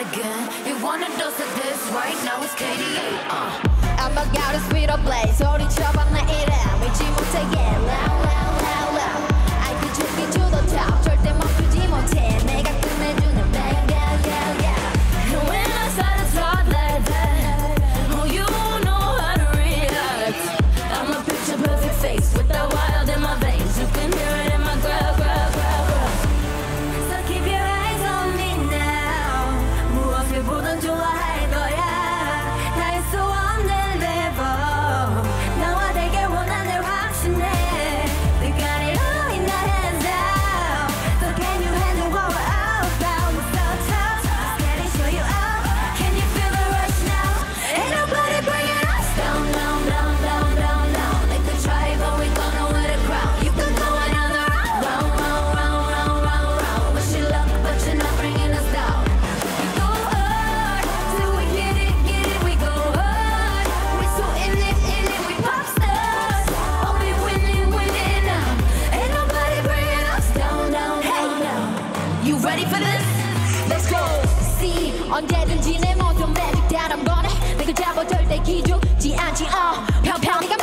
again. You wanna dose of this right now? It's KDA. Uh. I'm about to speed up, blaze. 소리 쳐봐 나 이래. 믿지 못해. for this? Let's go. See 언제든지 내 모습 매직대란 번에 내가 잡아 절대 기죽지 않지. 어, 평평.